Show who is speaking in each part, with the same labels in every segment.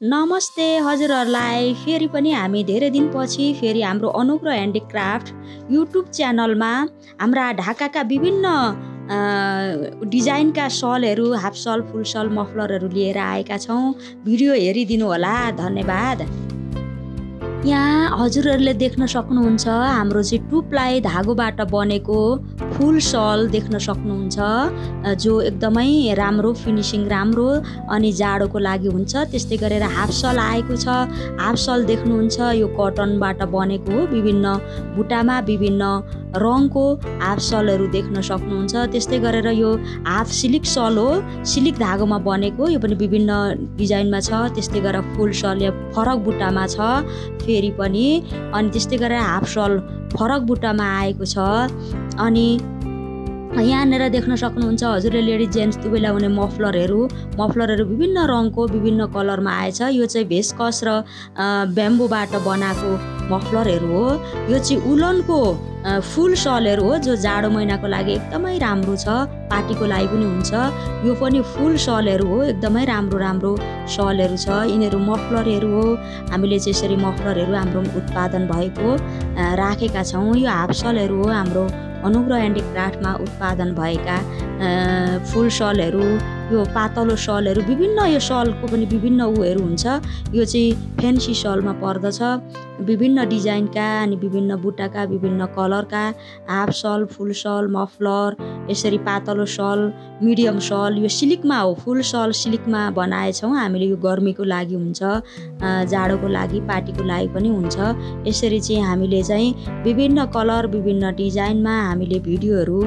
Speaker 1: नमस्ते हजुरहरूलाई। फेरि पनि हामी धेरै दिनपछि फेरि हाम्रो अनुग्रह ह्यान्डिक्राफ्ट युट्युब च्यानलमा हाम्रा ढाकाका विभिन्न डिजाइनका सलहरू हाफ सल फुल सल मफलरहरू लिएर आएका छौँ। भिडियो हेरिदिनु होला। धन्यवाद। यहाँ हजुरहरूले देख्न सक्नुहुन्छ हाम्रो चाहिँ टु प्लाई धागोबाट बनेको फुल सल देख्न सक्नुहुन्छ। जो एकदमै राम्रो फिनिसिङ राम्रो अनि जाडोको लागि हुन्छ त्यस्तै गरेर हाफ सल आएको छ। हाफ सल देख्नुहुन्छ यो कटनबाट बनेको हो। विभिन्न बुट्टामा विभिन्न रङको हाफ सलहरू देख्न सक्नुहुन्छ। त्यस्तै गरेर यो हाफ सिलिक सल हो। सिलिक धागोमा बनेको यो पनि विभिन्न डिजाइनमा छ। त्यस्तै गरेर फुल सल या फरक बुट्टामा छ। फेरि पनि अनि त्यस्तै गरेर हाफ सल फरक बुट्टामा आएको छ। अनि यहाँनिर देख्न सक्नुहुन्छ हजुरले लेडिज जेन्ट्स दुवै लगाउने मफलरहरू। मफलरहरू विभिन्न रङको विभिन्न कलरमा आएछ। यो चाहिँ भेस्कस र ब्याम्बोबाट बनाएको मफलरहरू हो। यो चाहिँ उलनको फुल सलहरू हो जो जाडो महिनाको लागि एकदमै राम्रो छ पार्टीको लागि पनि हुन्छ। यो पनि फुल सलहरू हो एकदमै राम्रो राम्रो सलहरू छ। यिनीहरू मफलरहरू हो। हामीले चाहिँ यसरी मफलरहरू हाम्रो उत्पादन भएको राखेका छौँ। यो हाफ सलहरू हो हाम्रो अनुग्रह ह्यान्डिक्राफ्टमा उत्पादन भएका फुल सलहरू यो पातलो सलहरू विभिन्न यो सलको पनि विभिन्न उयोहरू हुन्छ। यो चाहिँ फेन्सी सलमा पर्दछ। विभिन्न डिजाइनका अनि विभिन्न बुट्टाका विभिन्न कलरका हाफ सल फुल सल मफलर यसरी पातलो सल मिडियम सल यो सिलिकमा हो फुल सल सिलिकमा बनाएछौँ। हामीले यो गर्मीको लागि हुन्छ जाडोको लागि पार्टीको लागि पनि हुन्छ। यसरी चाहिँ हामीले चाहिँ विभिन्न कलर विभिन्न डिजाइनमा हामीले भिडियोहरू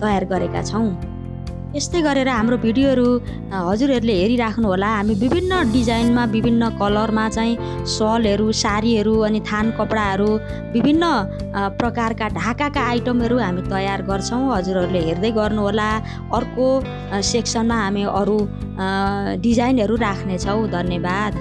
Speaker 1: तयार गरेका छौँ। यस्तै गरेर हाम्रो भिडियोहरू हजुरहरूले हेरिराख्नु होला। हामी विभिन्न डिजाइनमा विभिन्न कलरमा चाहिँ सलहरू साडीहरू अनि थान कपडाहरू विभिन्न प्रकारका ढाकाका आइटमहरू हामी तयार गर्छौँ। हजुरहरूले हेर्दै गर्नुहोला अर्को सेक्सनमा हामी अरू डिजाइनहरू राख्नेछौँ। धन्यवाद।